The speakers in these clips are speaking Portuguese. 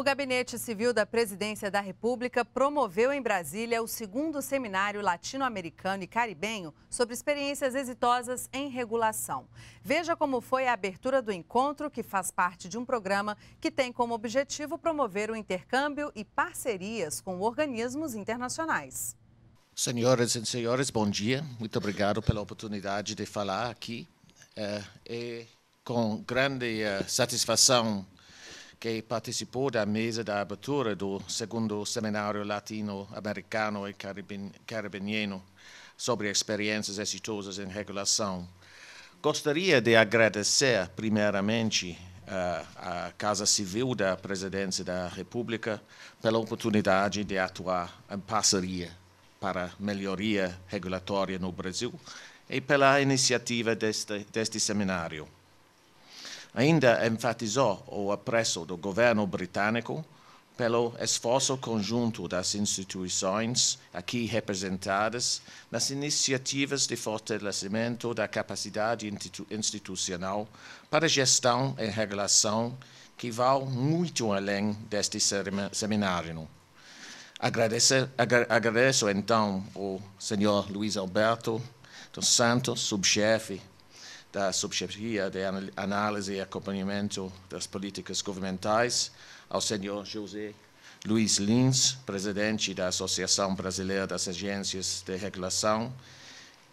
O Gabinete Civil da Presidência da República promoveu em Brasília o segundo seminário latino-americano e caribenho sobre experiências exitosas em regulação. Veja como foi a abertura do encontro, que faz parte de um programa que tem como objetivo promover o intercâmbio e parcerias com organismos internacionais. Senhoras e senhores, bom dia. Muito obrigado pela oportunidade de falar aqui. É, é com grande uh, satisfação que participou da mesa da abertura do segundo seminário latino-americano e caribenhano sobre experiências exitosas em regulação. Gostaria de agradecer, primeiramente, à Casa Civil da Presidência da República pela oportunidade de atuar em parceria para melhoria regulatória no Brasil e pela iniciativa deste, deste seminário ainda enfatizou o apreço do governo britânico pelo esforço conjunto das instituições aqui representadas nas iniciativas de fortalecimento da capacidade institu institucional para gestão e regulação que vão muito além deste seminário. Agradeço, agradeço então ao senhor Luiz Alberto dos Santos, subchefe da Subchefia de Análise e Acompanhamento das Políticas Governamentais, ao senhor José Luiz Lins, presidente da Associação Brasileira das Agências de Regulação,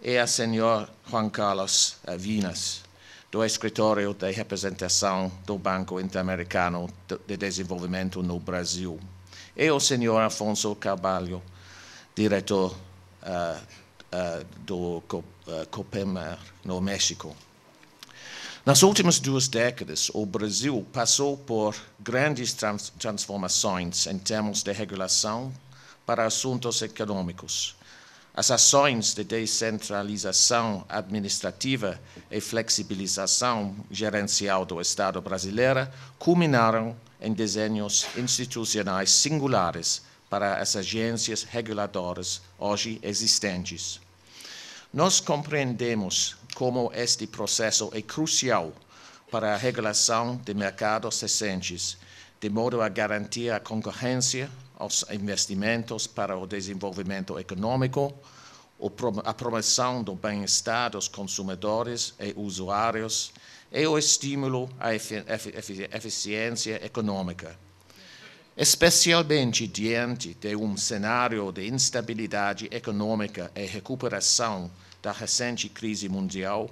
e ao senhor Juan Carlos Vinas, do Escritório de Representação do Banco Interamericano de Desenvolvimento no Brasil, e ao senhor Afonso Carvalho, diretor uh, uh, do COPEMER no México. Nas últimas duas décadas, o Brasil passou por grandes trans transformações em termos de regulação para assuntos econômicos. As ações de descentralização administrativa e flexibilização gerencial do Estado brasileiro culminaram em desenhos institucionais singulares para as agências reguladoras hoje existentes. Nós compreendemos como este processo é crucial para a regulação de mercados recentes, de modo a garantir a concorrência, os investimentos para o desenvolvimento econômico, a promoção do bem-estar dos consumidores e usuários e o estímulo à eficiência econômica. Especialmente diante de um cenário de instabilidade econômica e recuperação da recente crise mundial,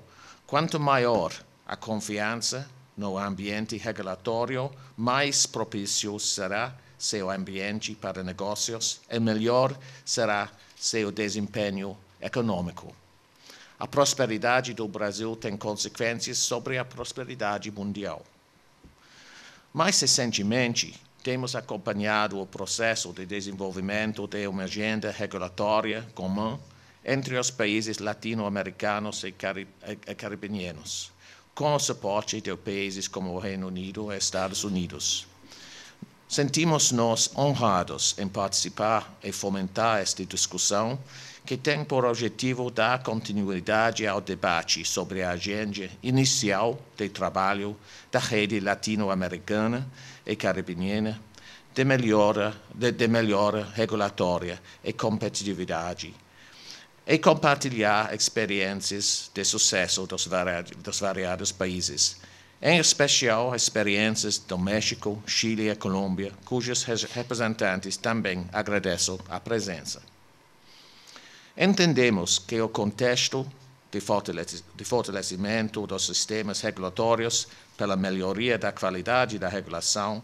quanto maior a confiança no ambiente regulatório, mais propício será seu ambiente para negócios e melhor será seu desempenho econômico. A prosperidade do Brasil tem consequências sobre a prosperidade mundial. Mais recentemente, temos acompanhado o processo de desenvolvimento de uma agenda regulatória comum entre os países latino-americanos e, cari caribenhos, com o suporte de países como o Reino Unido e Estados Unidos. Sentimos-nos honrados em participar e fomentar esta discussão que tem por objetivo dar continuidade ao debate sobre a agenda inicial de trabalho da rede latino-americana e caribenha de melhora, de, de melhora regulatória e competitividade e compartilhar experiências de sucesso dos dos variados países, em especial experiências do México, Chile e Colômbia, cujos representantes também agradeço a presença. Entendemos que o contexto de fortalecimento dos sistemas regulatórios pela melhoria da qualidade da regulação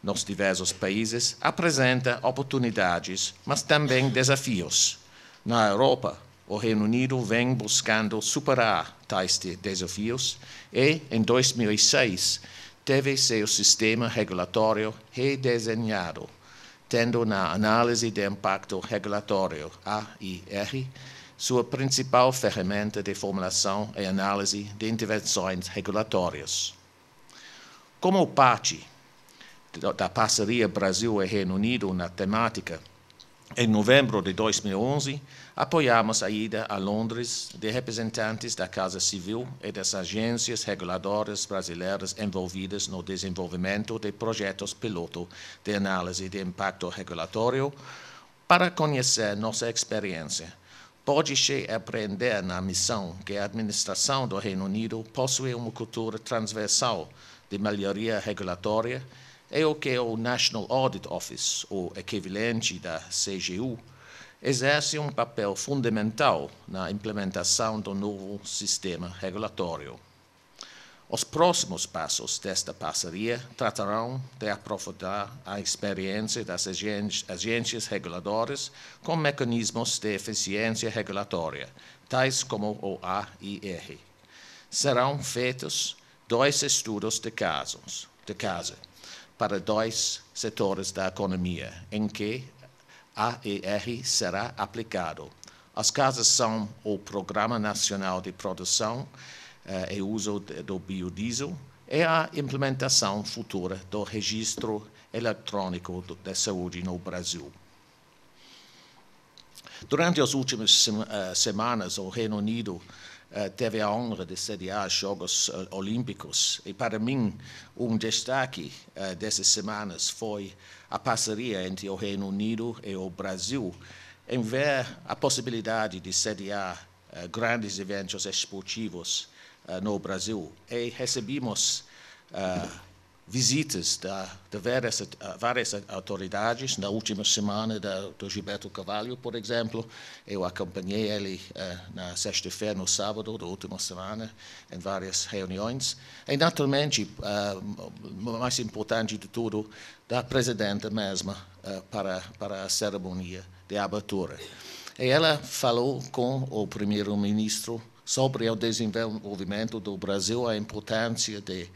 nos diversos países apresenta oportunidades, mas também desafios. Na Europa, o Reino Unido vem buscando superar tais desafios e, em 2006, teve seu sistema regulatório redesenhado, tendo na análise de impacto regulatório AIR sua principal ferramenta de formulação e análise de intervenções regulatórias. Como parte da parceria Brasil e Reino Unido na temática Em novembro de 2011, apoiamos a ida a Londres de representantes da Casa Civil e das agências reguladoras brasileiras envolvidas no desenvolvimento de projetos piloto de análise de impacto regulatório para conhecer nossa experiência. Pode-se aprender na missão que a administração do Reino Unido possui uma cultura transversal de melhoria regulatória é o que o National Audit Office, o equivalente da CGU, exerce um papel fundamental na implementação do novo sistema regulatório. Os próximos passos desta parceria tratarão de aprofundar a experiência das agências reguladoras com mecanismos de eficiência regulatória, tais como o AIR. Serão feitos dois estudos de casos, de caso para dois setores da economia em que AER será aplicado. As casas são o Programa Nacional de Produção eh, e Uso do Biodiesel e a implementação futura do Registro Eletrônico da Saúde no Brasil. Durante as últimas uh, semanas, o Reino Unido teve a honra de sediar Jogos uh, Olímpicos e, para mim, um destaque dessas semanas foi a parceria entre o Reino Unido e o Brasil em ver a possibilidade de sediar grandes eventos esportivos no Brasil. E recebemos visitas da, de várias, várias, autoridades. Na última semana da, do Gilberto Cavalho, por exemplo, eu acompanhei ele uh, na sexta-feira, no sábado da última semana, em várias reuniões. E, naturalmente, uh, mais importante de tudo, da presidenta mesma uh, para, para a cerimônia de abertura. E ela falou com o primeiro-ministro sobre o desenvolvimento do Brasil, a importância de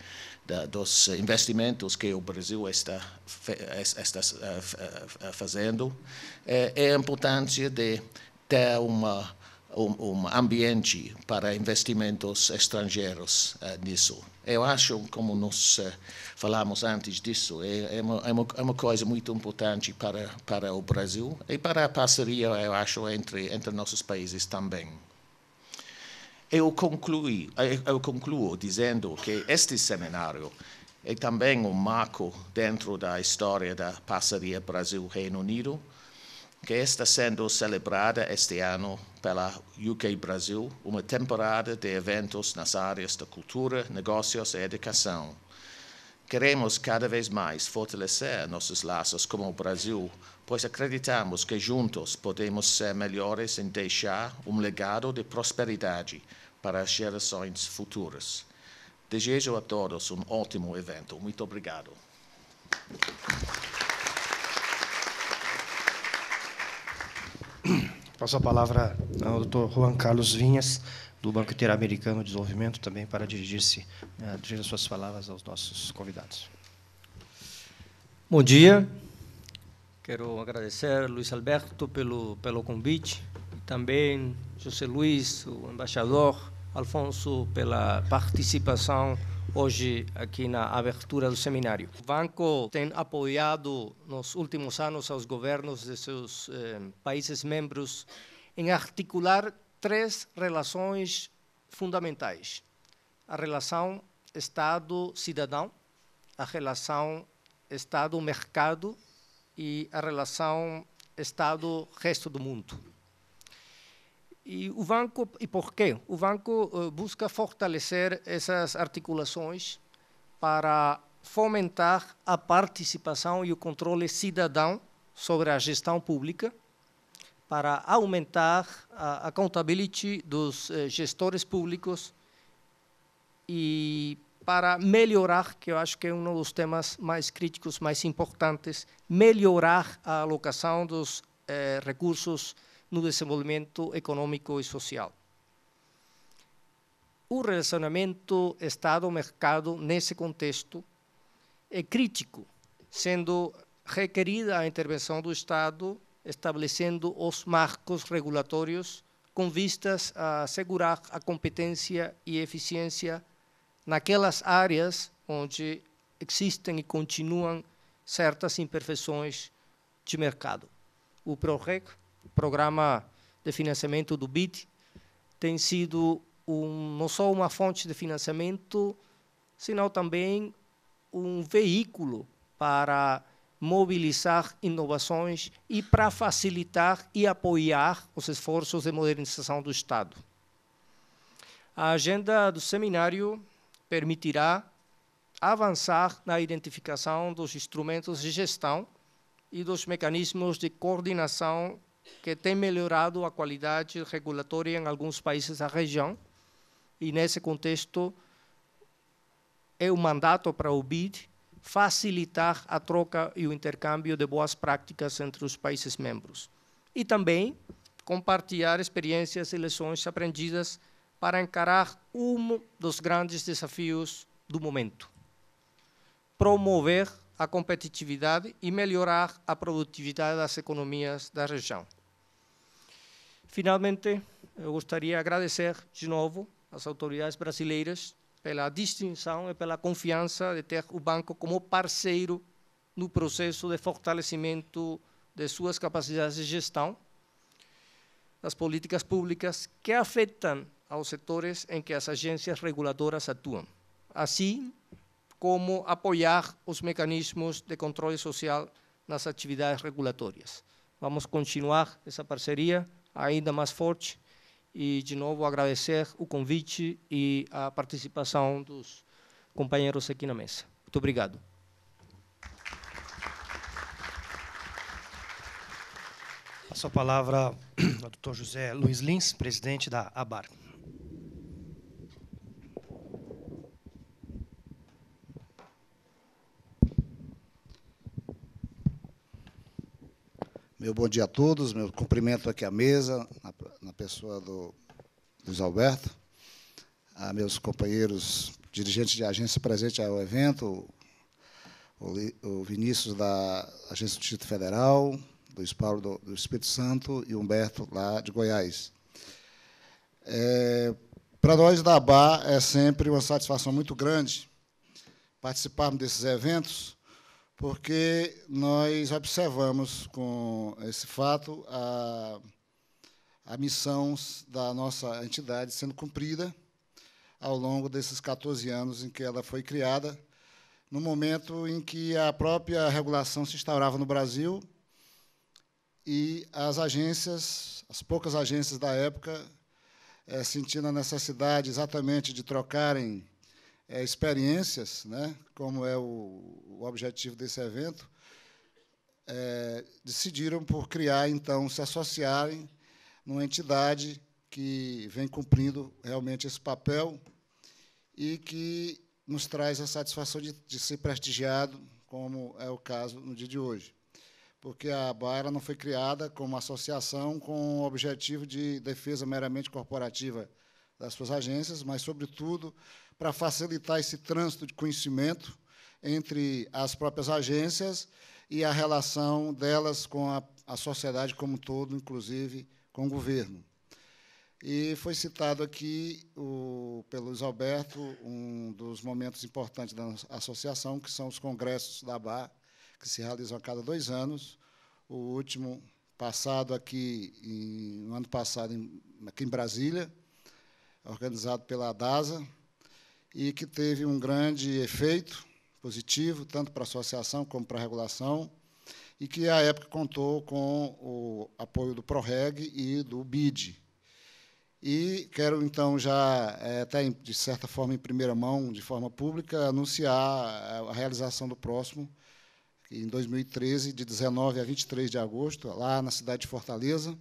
da, dos investimentos que o Brasil está, está uh, fazendo, é, é, a importância de ter uma, um, um ambiente para investimentos estrangeiros uh, nisso. Eu acho, como nós uh, falamos antes disso, é, é, é, uma, é uma coisa muito importante para, para o Brasil e para a parceria, eu acho, entre, entre nossos países também. Eu, concluí, eu concluo dizendo que este seminário é também um marco dentro da história da parceria Brasil-Reino Unido, que está sendo celebrada este ano pela UK Brasil, uma temporada de eventos nas áreas da cultura, negócios e educação. Queremos cada vez mais fortalecer nossos laços com o Brasil, pois acreditamos que juntos podemos ser melhores em deixar um legado de prosperidade para as gerações futuras. Desejo a todos um ótimo evento. Muito obrigado. Passo a palavra ao Dr. Juan Carlos Vinhas, do Banco Interamericano de Desenvolvimento, também para dirigir-se, uh, dirigir suas palavras aos nossos convidados. Bom dia. Quero agradecer Luiz Alberto pelo pelo convite e também José Luiz, o embaixador, Alfonso, pela participação hoje aqui na abertura do seminário. O banco tem apoiado nos últimos anos os governos de seus eh, países membros em articular três relações fundamentais: a relação Estado-cidadão, a relação Estado-mercado e a relação Estado-resto do mundo. E o banco, e por quê? O banco uh, busca fortalecer essas articulações para fomentar a participação e o controle cidadão sobre a gestão pública, para aumentar a accountability dos uh, gestores públicos e para melhorar, que eu acho que é um dos temas mais críticos, mais importantes, melhorar a alocação dos eh, recursos no desenvolvimento econômico e social. O relacionamento Estado-mercado nesse contexto é crítico, sendo requerida a intervenção do Estado, estabelecendo os marcos regulatórios com vistas a assegurar a competência e eficiência naquelas áreas onde existem e continuam certas imperfeições de mercado. o PROREC, Programa de Financiamento do BID, tem sido um, não só uma fonte de financiamento, senão também um veículo para mobilizar inovações e para facilitar e apoiar os esforços de modernização do Estado. A agenda do seminário permitirá avançar na identificação dos instrumentos de gestão e dos mecanismos de coordenação que têm melhorado a qualidade regulatória em alguns países da região. E, nesse contexto, é o mandato para o BID facilitar a troca e o intercâmbio de boas práticas entre os países membros. E também compartilhar experiências e lições aprendidas para encarar um dos grandes desafios do momento: promover a competitividade e melhorar a produtividade das economias da região. Finalmente, eu gostaria de agradecer de novo às autoridades brasileiras pela distinção e pela confiança de ter o banco como parceiro no processo de fortalecimento de suas capacidades de gestão das políticas públicas que afetam aos setores em que as agências reguladoras atuam, assim como apoiar os mecanismos de controle social nas atividades regulatórias. Vamos continuar essa parceria ainda mais forte e, de novo, agradecer o convite e a participação dos companheiros aqui na mesa. Muito obrigado. Passo a palavra ao Dr. José Luiz Lins, presidente da ABAR. Meu bom dia a todos, meu cumprimento aqui à mesa, na, na pessoa do Luiz Alberto, a meus companheiros dirigentes de agência presentes ao evento, o, o Vinícius da Agência do Distrito Federal, Luiz Paulo do, do Espírito Santo e Humberto lá de Goiás. É, Para nós da ABA é sempre uma satisfação muito grande participarmos desses eventos, porque nós observamos com esse fato a a missão da nossa entidade sendo cumprida ao longo desses 14 anos em que ela foi criada, no momento em que a própria regulação se instaurava no Brasil e as agências, as poucas agências da época, é, sentindo a necessidade exatamente de trocarem é, experiências, né, como é o, o objetivo desse evento, é, decidiram por criar, então, se associarem numa entidade que vem cumprindo realmente esse papel e que nos traz a satisfação de, de ser prestigiado, como é o caso no dia de hoje. Porque a Baira não foi criada como associação com o objetivo de defesa meramente corporativa das suas agências, mas, sobretudo, para facilitar esse trânsito de conhecimento entre as próprias agências e a relação delas com a, a sociedade como um todo, inclusive com o governo. E foi citado aqui o, pelo Luiz Alberto um dos momentos importantes da associação, que são os congressos da ABA, que se realizam a cada dois anos. O último passado aqui, em, no ano passado, em, aqui em Brasília, organizado pela DASA, e que teve um grande efeito positivo, tanto para a associação como para a regulação, e que, à época, contou com o apoio do PROREG e do BID. E quero, então, já, é, até de certa forma, em primeira mão, de forma pública, anunciar a realização do próximo, em 2013, de 19 a 23 de agosto, lá na cidade de Fortaleza,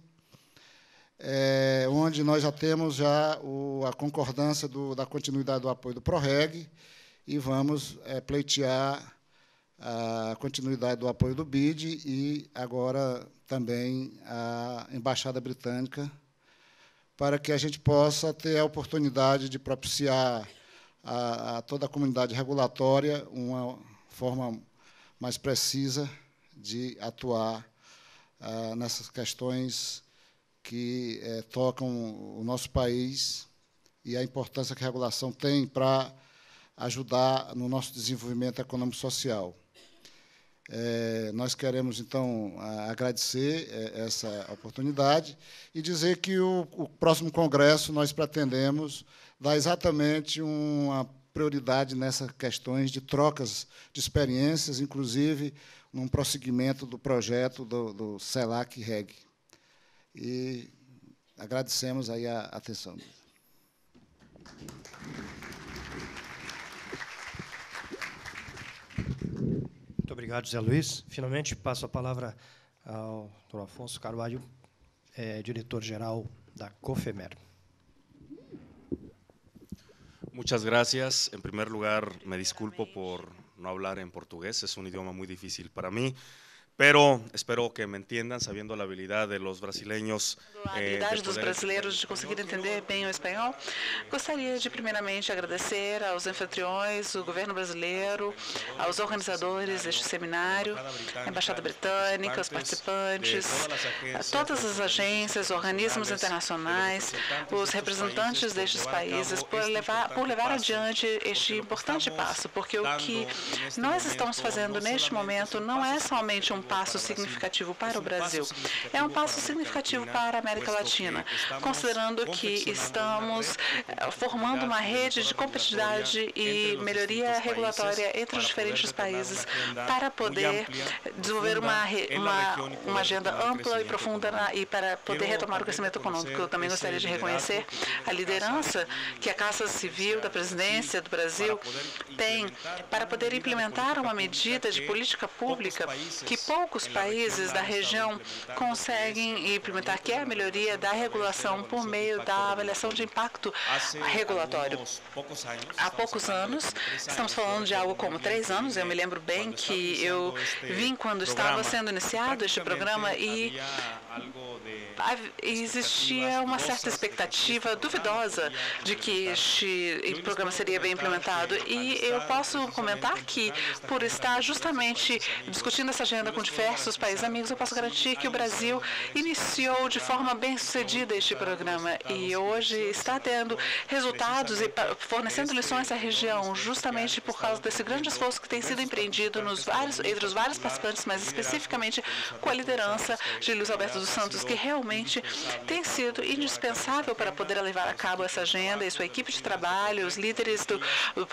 é, onde nós já temos já o, a concordância do, da continuidade do apoio do PROREG e vamos é, pleitear a continuidade do apoio do BID e agora também a Embaixada Britânica, para que a gente possa ter a oportunidade de propiciar a, a toda a comunidade regulatória uma forma mais precisa de atuar ah, nessas questões que eh, tocam o nosso país e a importância que a regulação tem para ajudar no nosso desenvolvimento econômico-social. É, nós queremos, então, agradecer é, essa oportunidade e dizer que o, o, próximo congresso nós pretendemos dar exatamente uma prioridade nessas questões de trocas de experiências, inclusive num prosseguimento do projeto do, do CELAC-REG. E agradecemos aí a atenção. Muito obrigado, José Luiz. Finalmente, passo a palavra ao Dr. Afonso Carvalho, é, diretor-geral da COFEMER. Muchas gracias. En primer lugar, me disculpo por no hablar en portugués, es un idioma muy difícil para mí. Pero espero que me entiendan, sabiendo la habilidad de los brasileños. A eh, habilidade dos brasileiros de conseguir entender bem o espanhol. Gostaria de, primeiramente, agradecer aos anfitriões, o governo brasileiro, aos organizadores deste seminário, a Embaixada Britânica, os participantes, a todas as agências, organismos internacionais, os representantes destes países, por levar, por levar adiante este importante passo, porque o que nós estamos fazendo neste momento não é somente um um passo significativo para o Brasil. É um passo significativo para a América Latina, considerando que estamos eh, formando uma rede de competitividade e melhoria regulatória entre os diferentes países para poder desenvolver uma, uma, uma agenda ampla e profunda na, e para poder retomar o crescimento econômico. Eu também gostaria de reconhecer a liderança que a Casa Civil da Presidência do Brasil tem para poder implementar uma medida de política pública que poucos países da região conseguem implementar, que é a melhoria da regulação por meio da avaliação de impacto regulatório. Há poucos anos, estamos falando de algo como três anos, eu me lembro bem que eu vim quando estava sendo iniciado este programa e existia uma certa expectativa duvidosa de que este programa seria bem implementado. E eu posso comentar que, por estar justamente discutindo essa agenda com diversos países. Amigos, eu posso garantir que o Brasil iniciou de forma bem sucedida este programa e hoje está tendo resultados e fornecendo lições à região, justamente por causa desse grande esforço que tem sido empreendido nos vários, entre os vários participantes, mas especificamente com a liderança de Luiz Alberto dos Santos, que realmente tem sido indispensável para poder levar a cabo essa agenda e sua equipe de trabalho, os líderes do, do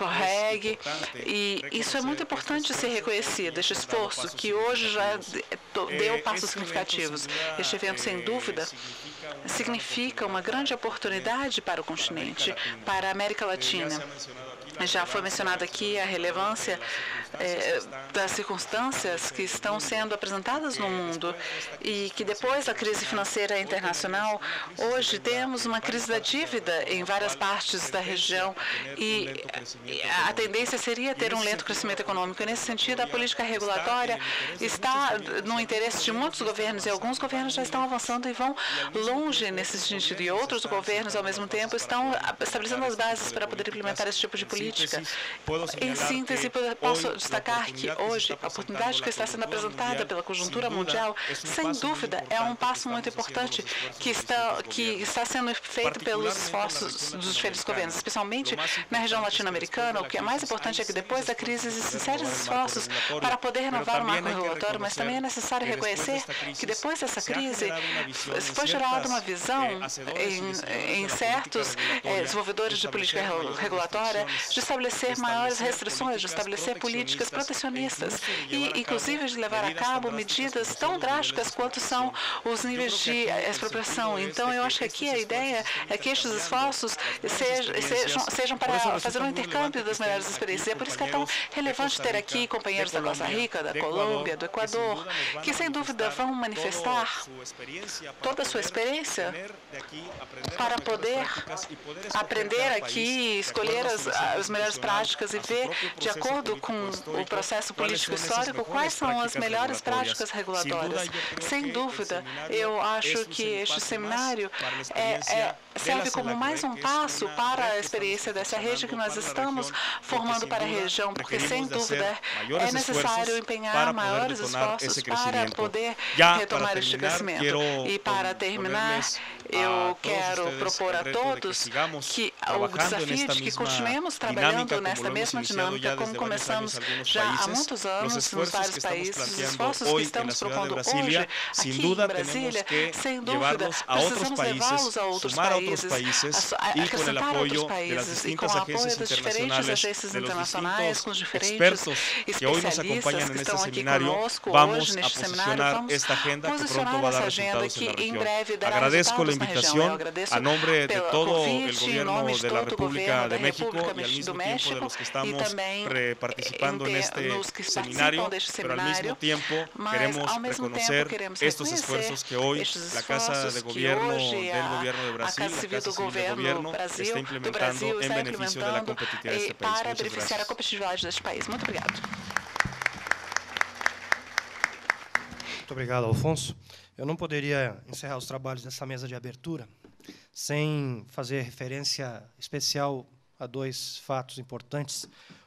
e isso é muito importante ser reconhecido, este esforço que hoje já deu passos significativos. Este evento, sem dúvida, significa uma grande oportunidade para o continente, para a América Latina. Já foi mencionada aqui a relevância é, das circunstâncias que estão sendo apresentadas no mundo e que depois da crise financeira internacional, hoje temos uma crise da dívida em várias partes da região e a tendência seria ter um lento crescimento econômico. E nesse sentido, a política regulatória está no interesse de muitos governos e alguns governos já estão avançando e vão longe nesse sentido e outros governos, ao mesmo tempo, estão estabelecendo as bases para poder implementar esse tipo de política. Em síntese, posso destacar que hoje a oportunidade que está sendo apresentada pela conjuntura mundial, sem dúvida, é um passo muito importante que está, que está sendo feito pelos esforços dos diferentes governos, especialmente na região latino-americana. O que é mais importante é que depois da crise existem sérios esforços para poder renovar o marco regulatório, mas também é necessário reconhecer que depois dessa crise foi gerada uma visão em, em certos eh, desenvolvedores de política regulatória de estabelecer maiores restrições, de estabelecer políticas protecionistas e, inclusive, de levar a cabo medidas tão drásticas quanto são os níveis de expropriação. Então, eu acho que aqui a ideia é que estes esforços sejam, sejam, sejam para fazer um intercâmbio das melhores experiências. É por isso que é tão relevante ter aqui companheiros da Costa Rica, da Colômbia, do Equador, que, sem dúvida, vão manifestar toda a sua experiência para poder aprender aqui, escolher as, as melhores práticas e ver, de acordo com o processo político histórico, quais são as melhores práticas regulatórias. Sem dúvida, eu acho que este seminário é, é, serve como mais um passo para a experiência dessa rede que nós estamos formando para a região, porque, sem dúvida, é necessário empenhar maiores esforços para poder retomar este crescimento. E, para terminar, eu quero propor a todos que o desafio de que continuemos trabalhando nesta mesma dinâmica como começamos já há muitos anos nos vários países, os esforços que estamos propondo hoje aqui em Brasília, sem dúvida, precisamos levá-los a outros países, outros países e com o apoio das diferentes agências internacionais, com os diferentes especialistas que estão aqui conosco hoje neste seminário, vamos posicionar essa agenda que em breve dará Agradezco la invitación a nombre de todo el gobierno de la República de México y al mismo tiempo de los que estamos participando en este seminario, pero al mismo tiempo queremos reconocer estos esfuerzos que hoy la Casa de Gobierno del Gobierno de Brasil, Civil está implementando en beneficio de la competitividad de este país. Para beneficiar a competitividade deste país. Muito obrigado. Muito obrigado, Alfonso. Eu não poderia encerrar os trabalhos dessa mesa de abertura sem fazer referência especial a dois fatos importantes.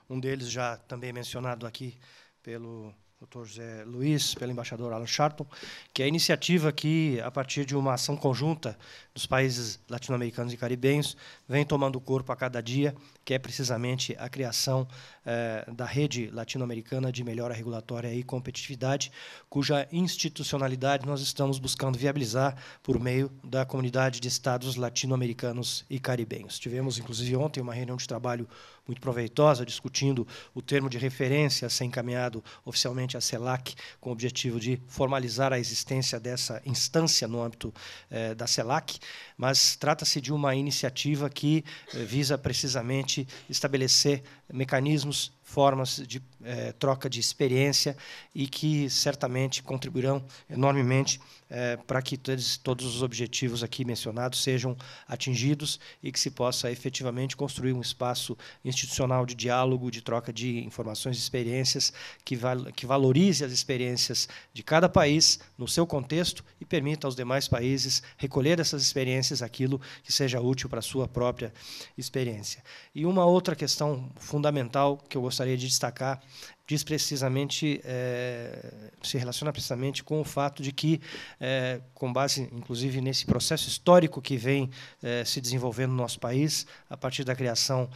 Um deles já também mencionado aqui pelo Dr. José Luiz, pelo embaixador Alan Sharpton, que é a iniciativa que, a partir de uma ação conjunta dos países latino-americanos e caribenhos, vem tomando corpo a cada dia, que é precisamente a criação eh, da rede latino-americana de melhora regulatória e competitividade, cuja institucionalidade nós estamos buscando viabilizar por meio da comunidade de estados latino-americanos e caribenhos. Tivemos, inclusive, ontem uma reunião de trabalho muito proveitosa, discutindo o termo de referência a ser encaminhado oficialmente à CELAC, com o objetivo de formalizar a existência dessa instância no âmbito eh, da CELAC, mas trata-se de uma iniciativa que eh, visa precisamente estabelecer mecanismos formas de eh, troca de experiência e que certamente contribuirão enormemente eh, para que todos, todos os objetivos aqui mencionados sejam atingidos e que se possa efetivamente construir um espaço institucional de diálogo, de troca de informações e experiências que, val que valorize as experiências de cada país no seu contexto e permita aos demais países recolher dessas experiências aquilo que seja útil para a sua própria experiência. E uma outra questão fundamental que eu gostaria de destacar diz precisamente é, se relaciona precisamente com o fato de que é, com base inclusive nesse processo histórico que vem é, se desenvolvendo no nosso país a partir da criação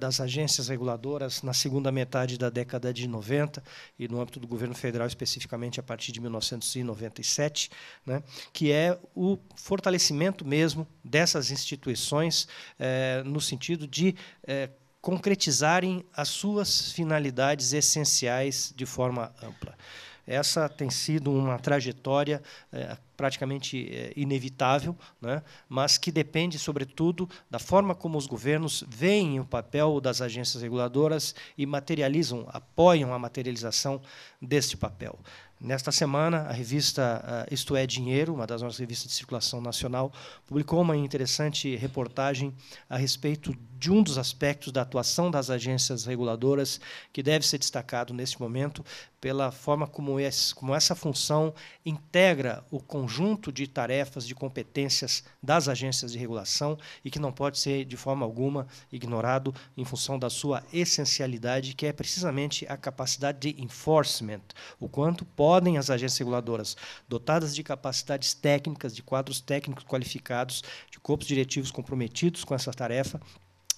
das agências reguladoras na segunda metade da década de 90 e no âmbito do governo federal especificamente a partir de 1997 né, que é o fortalecimento mesmo dessas instituições no sentido de concretizarem as suas finalidades essenciais de forma ampla. Essa tem sido uma trajetória é, praticamente é, inevitável, né? mas que depende, sobretudo, da forma como os governos veem o papel das agências reguladoras e materializam, apoiam a materialização deste papel. Nesta semana, a revista uh, Isto é Dinheiro, uma das nossas revistas de circulação nacional, publicou uma interessante reportagem a respeito de um dos aspectos da atuação das agências reguladoras que deve ser destacado neste momento pela forma como, esse, como essa função integra o conjunto de tarefas, de competências das agências de regulação e que não pode ser de forma alguma ignorado em função da sua essencialidade, que é precisamente a capacidade de enforcement, o quanto podem as agências reguladoras, dotadas de capacidades técnicas, de quadros técnicos qualificados, de corpos diretivos comprometidos com essa tarefa,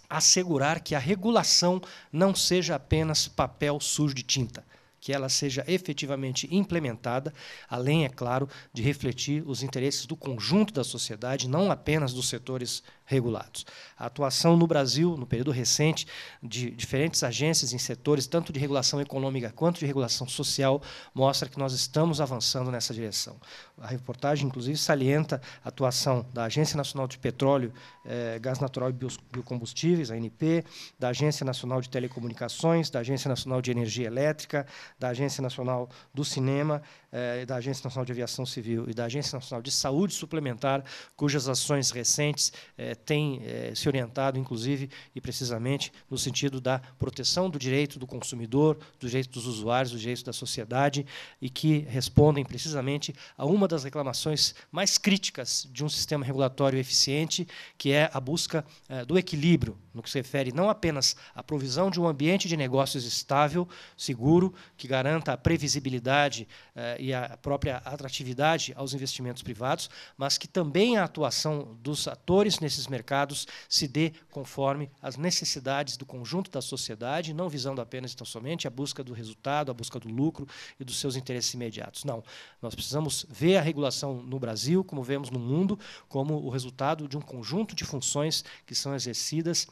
assegurar que a regulação não seja apenas papel sujo de tinta, que ela seja efetivamente implementada, além, é claro, de refletir os interesses do conjunto da sociedade, não apenas dos setores regulados. A atuação no Brasil, no período recente, de diferentes agências em setores, tanto de regulação econômica quanto de regulação social, mostra que nós estamos avançando nessa direção. A reportagem, inclusive, salienta a atuação da Agência Nacional de Petróleo, eh, Gás Natural e Biocombustíveis, ANP, da Agência Nacional de Telecomunicações, da Agência Nacional de Energia Elétrica, da Agência Nacional do Cinema, eh, da Agência Nacional de Aviação Civil e da Agência Nacional de Saúde Suplementar, cujas ações recentes eh, tem eh, se orientado, inclusive e precisamente, no sentido da proteção do direito do consumidor, do direito dos usuários, do direito da sociedade, e que respondem precisamente a uma das reclamações mais críticas de um sistema regulatório eficiente, que é a busca eh, do equilíbrio, no que se refere não apenas à provisão de um ambiente de negócios estável, seguro, que garanta a previsibilidade eh, e a própria atratividade aos investimentos privados, mas que também a atuação dos atores nesses mercados se dê conforme as necessidades do conjunto da sociedade, não visando apenas então somente a busca do resultado, a busca do lucro e dos seus interesses imediatos. Não, nós precisamos ver a regulação no Brasil, como vemos no mundo, como o resultado de um conjunto de funções que são exercidas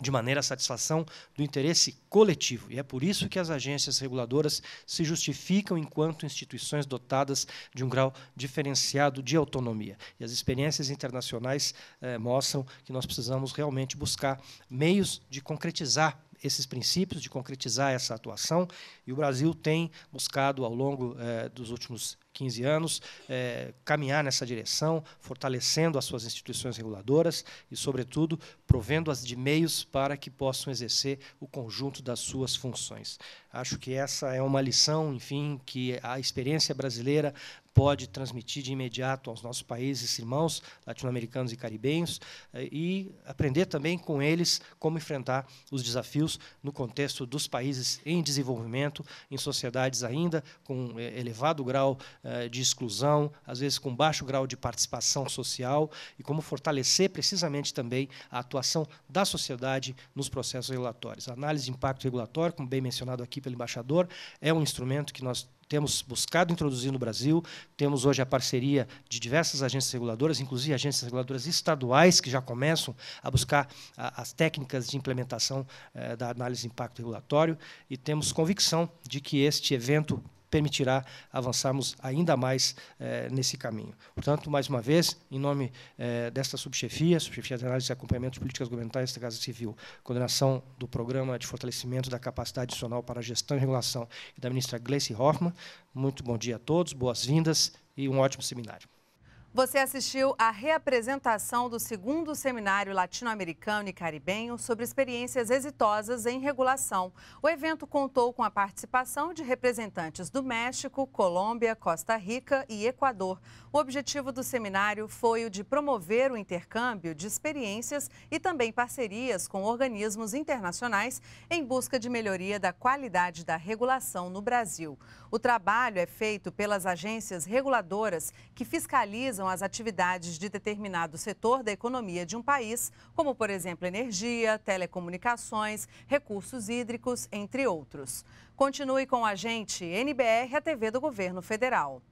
de maneira à satisfação do interesse coletivo. E é por isso que as agências reguladoras se justificam enquanto instituições dotadas de um grau diferenciado de autonomia. E as experiências internacionais eh, mostram que nós precisamos realmente buscar meios de concretizar esses princípios, de concretizar essa atuação, e o Brasil tem buscado, ao longo eh, dos últimos 15 anos, é, caminhar nessa direção, fortalecendo as suas instituições reguladoras e, sobretudo, provendo-as de meios para que possam exercer o conjunto das suas funções. Acho que essa é uma lição, enfim, que a experiência brasileira pode transmitir de imediato aos nossos países irmãos latino-americanos e caribenhos eh, e aprender também com eles como enfrentar os desafios no contexto dos países em desenvolvimento, em sociedades ainda com eh, elevado grau eh, de exclusão, às vezes com baixo grau de participação social e como fortalecer precisamente também a atuação da sociedade nos processos regulatórios. A análise de impacto regulatório, como bem mencionado aqui pelo embaixador, é um instrumento que nós temos buscado introduzir no Brasil. Temos hoje a parceria de diversas agências reguladoras, inclusive agências reguladoras estaduais, que já começam a buscar a, as técnicas de implementação eh, da análise de impacto regulatório, e temos convicção de que este evento permitirá avançarmos ainda mais eh, nesse caminho. Portanto, mais uma vez, em nome eh, desta subchefia, subchefia de análise e acompanhamento de políticas governamentais da Casa Civil, coordenação do Programa de Fortalecimento da Capacidade Adicional para Gestão e Regulação da ministra Gleice Hoffmann, muito bom dia a todos, boas-vindas e um ótimo seminário. Você assistiu à reapresentação do segundo seminário latino-americano e caribenho sobre experiências exitosas em regulação. O evento contou com a participação de representantes do México, Colômbia, Costa Rica e Equador. O objetivo do seminário foi o de promover o intercâmbio de experiências e também parcerias com organismos internacionais em busca de melhoria da qualidade da regulação no Brasil. O trabalho é feito pelas agências reguladoras que fiscalizam as atividades de determinado setor da economia de um país, como, por exemplo, energia, telecomunicações, recursos hídricos, entre outros. Continue com a gente, NBR, a TV do Governo Federal.